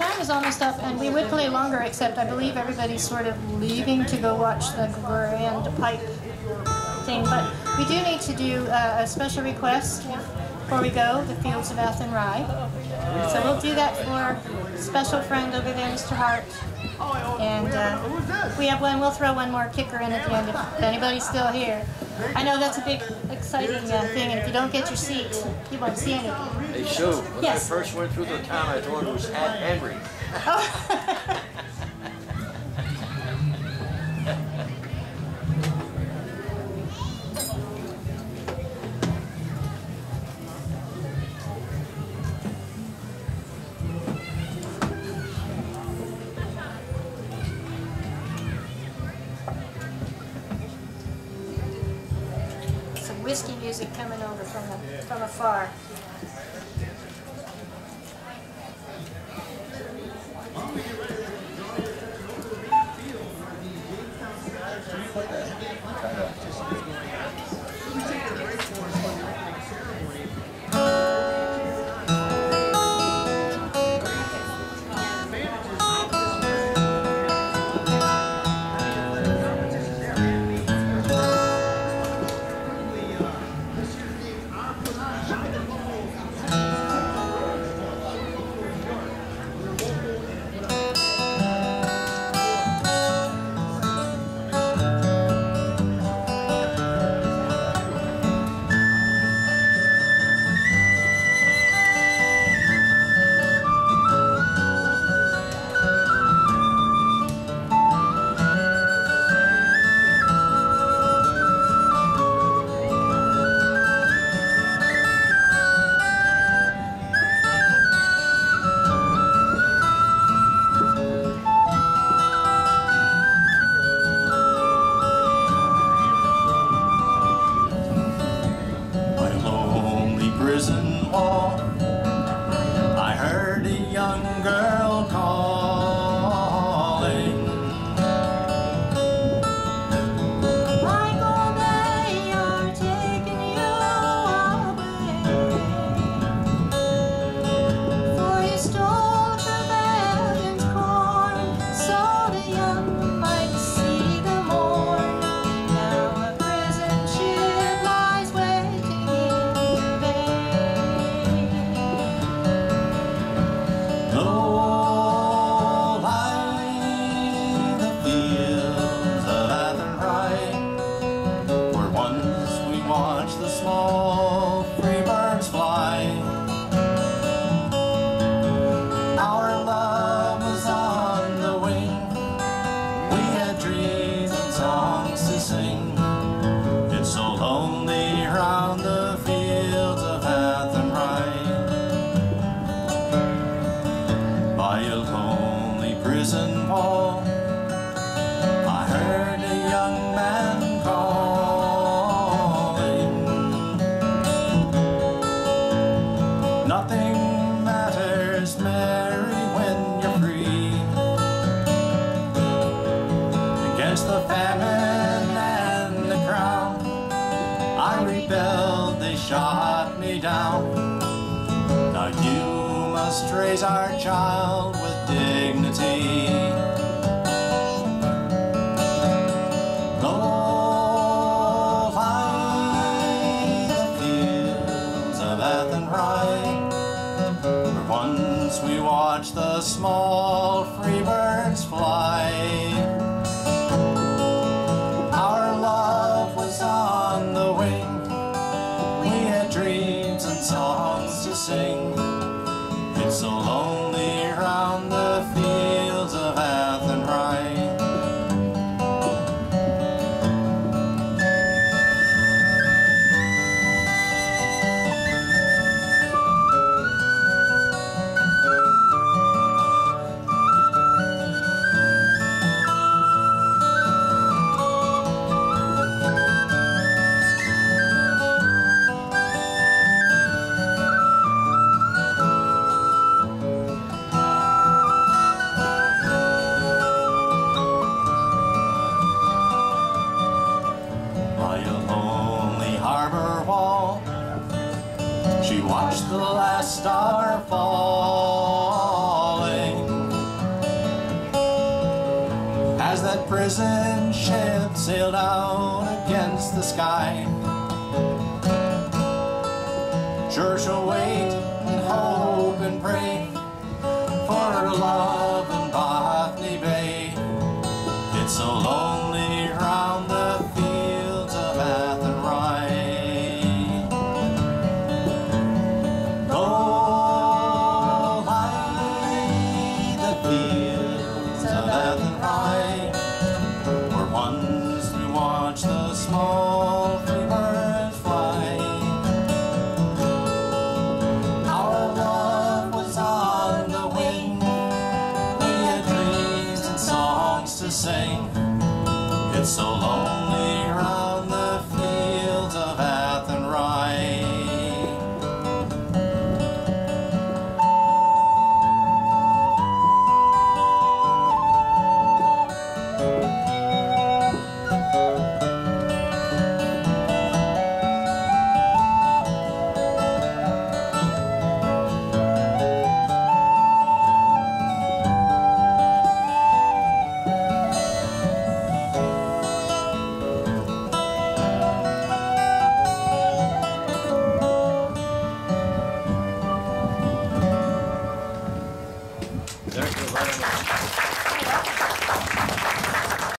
time is almost up, and we would play longer, except I believe everybody's sort of leaving to go watch the grand pipe thing. But we do need to do uh, a special request before we go, the Fields of Athenry. So we'll do that for special friend over there, Mr. Hart. And uh, we have one, we'll throw one more kicker in at the end if anybody's still here. I know that's a big, exciting uh, thing, and if you don't get your seat, you won't see anything. Hey, Sue, when Yes. I first went through the town, I thought it was Hat Henry. Oh. whiskey music coming over from, the, from afar. Prison wall. I heard a young man calling. Nothing matters, Mary, when you're free. Against the famine and the crown, I rebelled, they shot me down. Now you must raise our child with dignity. The fields of Athenry, where once we watched the small She watched the last star falling As that prison ship sailed out against the sky Church will wait and hope and pray For her love in Botany Bay It's a long. Fields of Athenry, where once we watched the small free birds fly. Our love was on the wing. We had dreams and songs to sing. It's so lonely